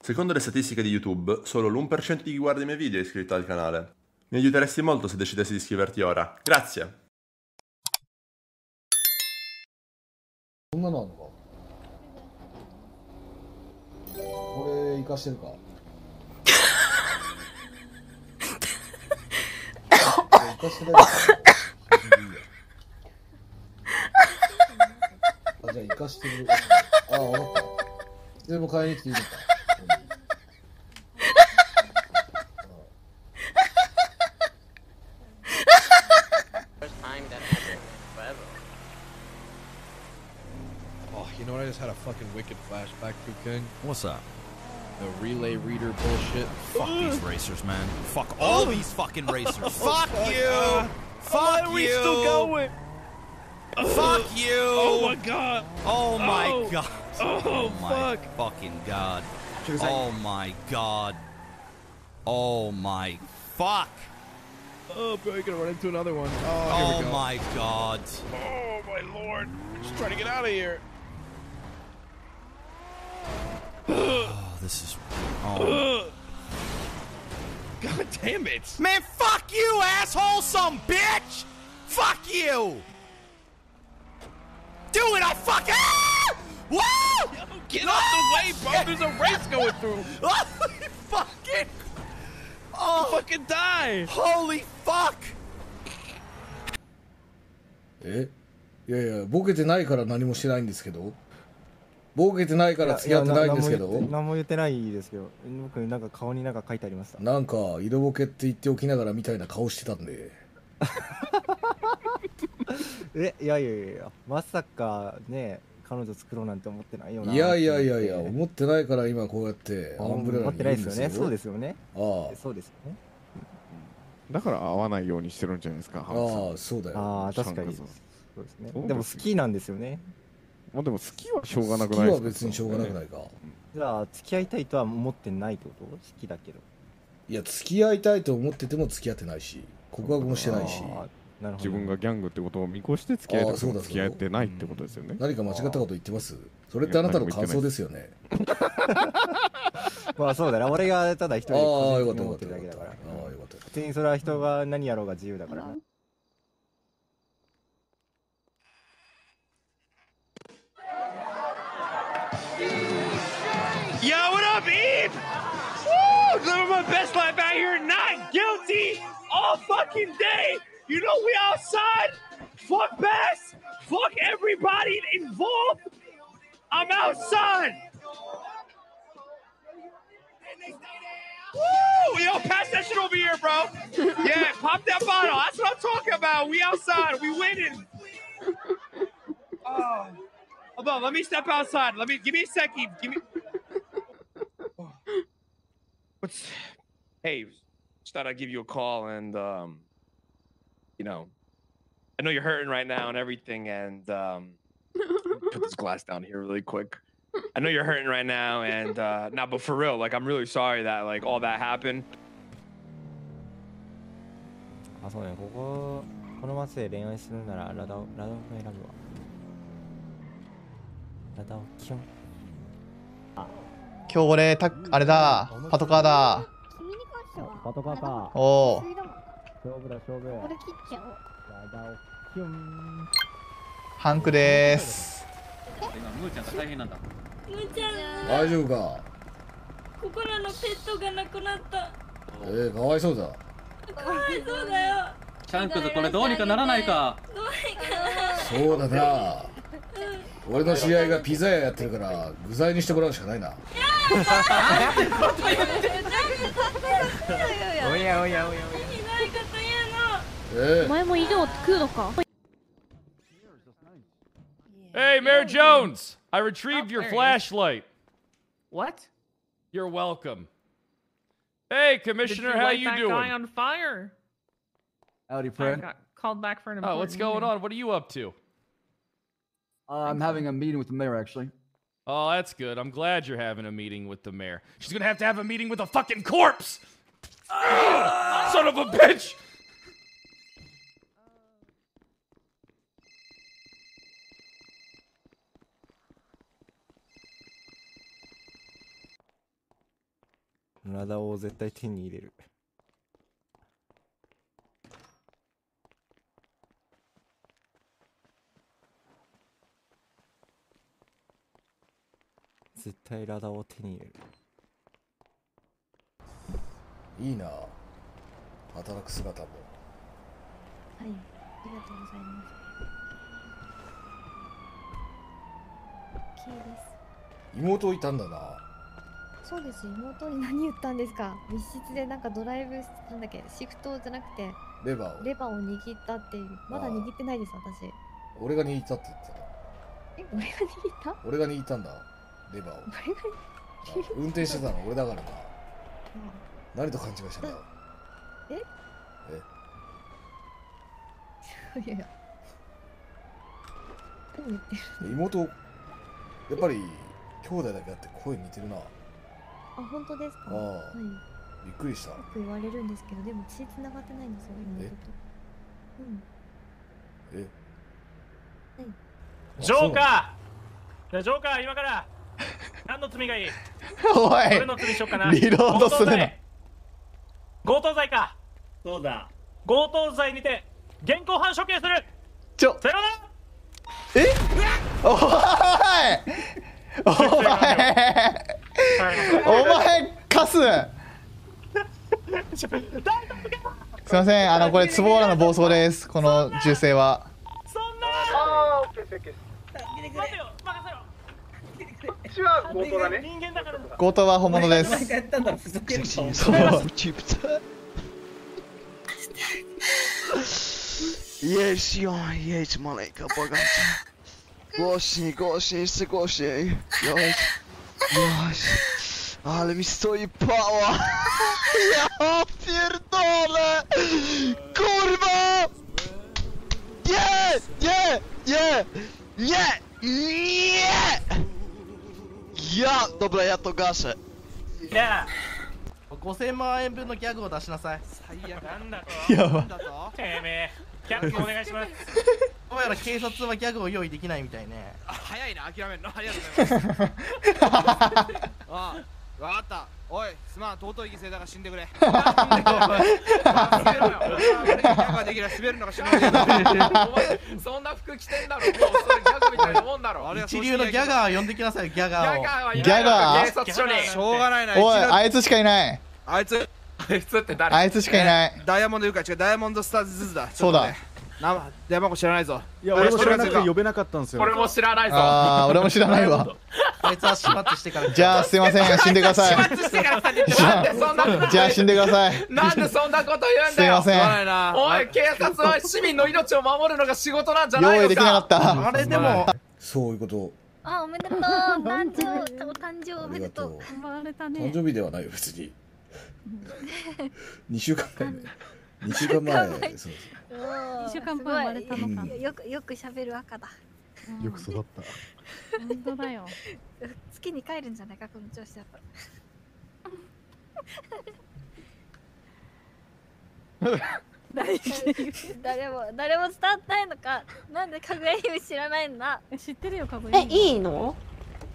Secondo le statistiche di YouTube, solo l'1% di chi guarda i miei video è iscritto al canale. Mi aiuteresti molto se decidessi di iscriverti ora. Grazie! そんなのあんのかこれ生かしてるかこれ生かしてないかあじゃあ生かしてるああ分かったでも買いに来ていいのか fucking wicked flashback to, King? What's up? The relay reader bullshit. Fuck these racers, man. Fuck all these fucking racers. Fuck fuck, you. uh, Fuck are we still going? Fuck you. Oh my god. Oh my Oh. god. Oh, my fuck. fucking god. Oh my god. Oh my fuck. Oh, bro, you're gonna run into another one. Oh, here Oh we go. my god. Oh my lord. Just trying to get out of here. Oh, this is. Oh. God damn it. Man, fuck you, asshole, some bitch! Fuck you! Do it, I fuck ah! Woo! Get out the way, bro. There's a race going through. fucking! Oh, Fucking die. holy fuck! えいやいやボケてないから何もしてないんですけど ボケてないから付き合ってないんですけど。いやな何も言って何も言ってないですけど。僕なんか顔になんか書いてありました。なんか色ボケって言っておきながらみたいな顔してたんで。えいやいやいやいやまさかね彼女作ろうなんて思ってないよな。いやいやいやいや思 思ってないから今こうやってアンブレラに思ってないいるんですよですよ。ねそうですよね。あそうですよね。だから会わないようにしてるんじゃないですか、あハンさん。ああそうだよ。ああ確かに。そうですね。でも好きなんですよねまあでも好きはしょうがな好きくないですか？は別にしょうがなくないか。じゃあ付き合いたいとは思ってないってこと？好きだけど。いや付き合いたいと思ってても付き合ってないし告白もしてないし。なるほど。自分がギャングってことを見越して付き合いたくてもああそうだ付き合ってないってことですよね。何か間違ったこと言ってます？それってあなたの感想ですよね。まあそうだな。俺がただ一人で思ってるだけだから。ああよかったよかっ別にそれは人が何やろうが自由だから Yo, what up, Eve? Woo! Living my best life out here, not guilty all fucking day. You know we outside. Fuck Bass. Fuck everybody involved. I'm outside. Woo! Yo, pass that shit over here, bro. Yeah, pop that bottle. That's what I'm talking about. We outside. We winning. Oh. Hold on, let me step outside. Let me give me a second. Give me What's hey, just thought I'd give you a call and um you know I know you're hurting right now and everything and um put this glass down here really quick. I know you're hurting right now and uh now but for real, like I'm really sorry that like all that happened. あそうねこここの街で恋愛するならラダをラダを選ぶわラダをキュン 今日俺たあれだ。パトカーだ。君に関してはパトカーか。おお勝負だ勝負。これ切っちゃおう。ハンクでーすむーちゃん。大丈夫か？ここらのペットがなくなった。えー、かわいそうだ。かわいそうだよ。シャンクスこれどうにかならないか。どうにかなそうだな。俺の知り合いがピザ屋やってるから具材にしてもらうしかないな おやおやおやおやひどいこと言うのえお前も犬を食うのか Hey, Mayor Jones! I retrieved your there he is. flashlight. What? You're welcome. Hey, Commissioner, how you doing? on fire? Howdy, I Fred. got called back for an Oh, what's going important on? What are you up to? Uh, I'm having a meeting with the mayor, actually. Oh, that's good. I'm glad you're having a meeting with the mayor. She's gonna have to have a meeting with a fucking corpse! Ah, son of a bitch! ラダを絶対手に入れる 絶対ラダを手に入れる。いいな。働く姿も。はい、ありがとうございます。キーです。妹いたんだな。そうです、妹に何言ったんですか。密室でなんかドライブ、なんだっけ、シフトじゃなくて、レバーを。レバーを握ったっていう。まだ握ってないです、私。俺が握ったって言ってた。え、俺が握った？俺が握ったんだレバーを。運転してたの？俺だからな何と勘違いしたんだ？え？え？いやいや。何言ってる妹やっぱり兄弟だけあって声似てるな。あ、本当ですか？ああ。はい。よびっくりした。く言われるんですけど、でも血繋がってないんですよ、妹と。うん。え？ジョーカー！じゃあジョーカー今から何の罪がいい？おい俺の罪しよっかな。リロードするな。強盗罪。か。そうだ。強盗罪にて現行犯処刑する。ちょ。さよなら。え？おい。お前お前カス。すいません。あのこれツボーラの暴走です。この銃声は。あーオちは強盗だね人間だから強盗は本物ですなんかやったんだろふざけるそう夜希望夜怎么了一个报告过心过心是过心有有 Ale mi stoi pała! Ja pierdolę! Kurwa! Nie! Nie! Nie! Nie! Nie! Ja! Dobra, ja to gaszę. いや。5000万円分のギャグを出しなさい。最悪なんだと。やば。なんだと？てめえ。キャップお願いします。お前ら警察はギャグを用意できないみたいね。早いな。諦めるの。ありがとうございます。ああ分かった。おいすまん。尊い犠牲だが死んでくれ。滑るなよ俺にギャグができりゃ滑るのが死ぬんだお前そんな服着てんだろ。もうそれギャグみたいなもんだろ。あれは一流のギャガー呼んできなさいギャガーを。ギャガーは警察署に。しょうがないなおいあいつしかいない。あいつ？あいつって誰？あいつしかいない。えダイヤモンドユカ違うダイヤモンドスターズズだ。そうだ。ちょっとね生ダイヤモンド知らないぞ。いや俺も知らなくて呼べなかったんですよ。俺も知らないぞ。あー俺も知らないわ。あいつは始末してから。じゃあすいません。死んでください。始末してからさってなんでそんなことじゃあ死んでください。なんでそんなこと言うんだよ。すいません。おい警察は市民の命を守るのが仕事なんじゃないのか。用意できなかった。あれでも。そういうこと。あ、おめでとう。誕生、お誕生おめでとうあ生まれた誕生日ではないよ別に。2週間前ね。2週間前。そうそう一週間分生まれたのか。よくよく喋る赤だ。よく育った本当だよ。月に帰るんじゃないかこの調子だと。誰も誰も伝わってないのか。なんでかぐや姫知らないんだ。知ってるよかぐや姫。えいいの？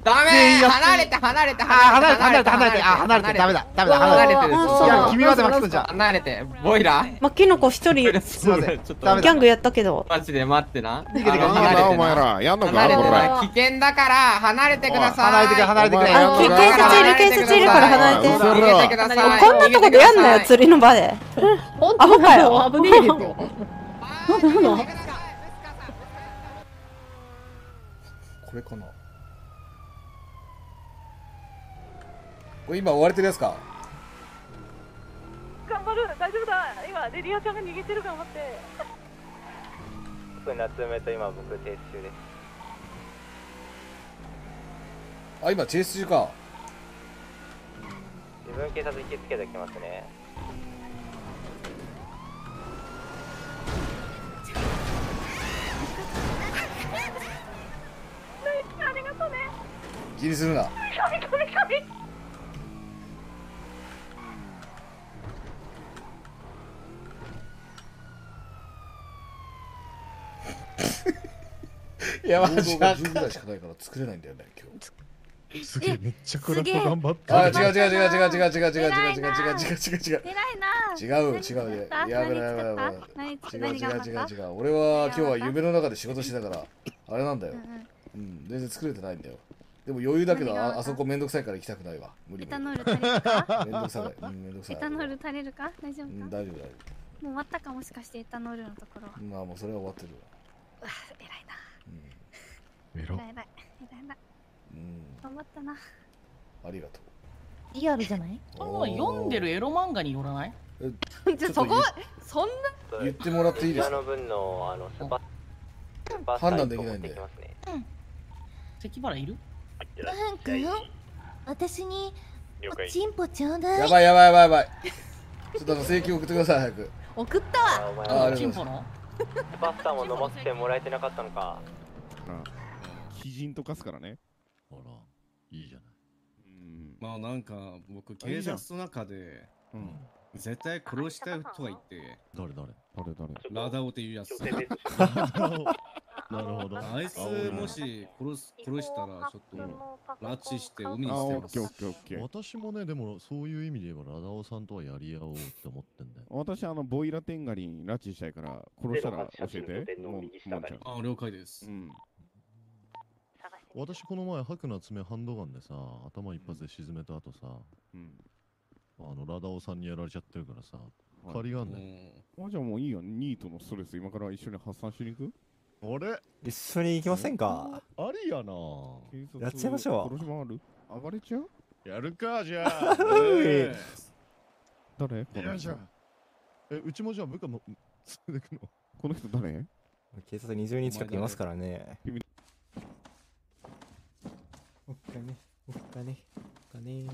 ダメ離れて離れて離れて離れて離れてあ離れてダメだダメだ。離れてる。いや君まで巻き込んじゃ離れてボイラー？まあ、キノコ一人。ギすいません。ちょっとダメだ。ャングやったけど。マジで待ってな。てかなんだお前らやんのか離れてこれ。な危険だから離れてください。離れてくれ離れてく警察いる警察いるから離れて。逃げてください。こんなとこでやんなよ釣りの場で。アホかよ。危ねえよ。これかな？これ今追われてるやつか？頑張る。大丈夫だ。今レディアちゃんが逃げてる頑張って。夏目と今僕停止中です。あ今チェイス中か。自分警察引きつけてきますね。ありがとうね。気にするな。神神神いやマジが10ぐらいしかないから作れないんだよね今日。すげえめっちゃクラフト頑張ってあ違う違う違う違う違う違う違う違う違う違う違う違う偉いな違う違うでやべなやべなやべな違う違う違う違う俺は今日は夢の中で仕事してたからあれなんだようん全然作れてないんだよでも余裕だけどああそこめんどくさいから行きたくないわ無理エタノール足りるかめんどくさいうんめんどくさいエタノール足りるか大丈夫か、うんもう大丈夫大丈終わったかもしかしてエタノールのところ夫まあもうそれは終わってるわうわ偉いなメ偉い偉い偉い。なうん。頑張ったな。ありがとリアルじゃない？読んでるエロ漫画によらない？じゃあそこ？そんな？言ってもらっていいですか？下の分のあのスパ判断できないんで一個持ってきますね関原いるなんか私に了解チンポちょうだいやばいやばいやばいやばいちょっとあの請求送ってください早く送ったわお前あありがとうございまスパスターも飲ませてもらえてなかったのか鬼人とかすからね。ほら、いいじゃない。まあなんか僕警察の中で絶対殺したい人がいて誰誰？誰誰？ラダオっていうやつ なるほどあいつもし殺す殺したらちょっと拉致して海にあ、捨てますオッケーオッケーオッケー。私もね、でもそういう意味で言えば、ラダオさんとはやり合おうって思ってんだよ。私、あの、ボイラテンガリン拉致したいから、殺したら教えて。もう、もんちゃん。あ了解ですうん。私この前、白な爪ハンドガンでさ、頭一発で沈めた後さ、あの、ラダオさんにやられちゃってるからさ、借りがあんだよ。あ、じゃあもういいよ。ニートのストレス、今から一緒に発散しに行く？あれ？一緒に行きませんか？ありやな。やっちゃいましょう。殺し回る？上がれちゃう？やるか、じゃあ。うい。誰？この人え、うちもじゃあ部下も、連れてくのこの人誰？警察20人近くいますからねおっかね。おっかね。おっかね。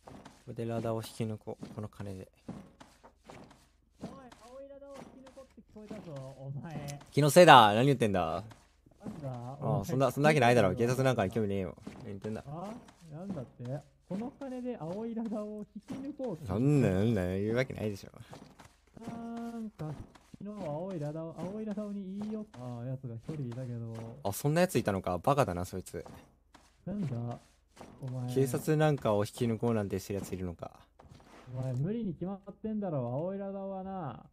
これでラダーを引き抜こうこの金で。気のせいだ。何言ってんだ。ああそんなそんなわけないだろ。警察なんかに興味ねえよ。何言ってんだ。あ？なんだって？この金で青いラダを引き抜こうとそんなな言うわけないでしょ。なんか昨日青いラダを青いラダに言いよったやつが一人いたけど。あそんなやついたのか。バカだなそいつなんだ？お前。警察なんかを引き抜こうなんてしてるやついるのか？お前無理に決まってんだろ青いラダはな。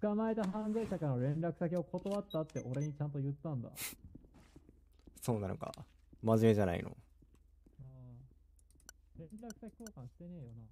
捕まえた犯罪者からの連絡先を断ったって俺にちゃんと言ったんだ。そうなのか？真面目じゃないの？連絡先交換してねえよな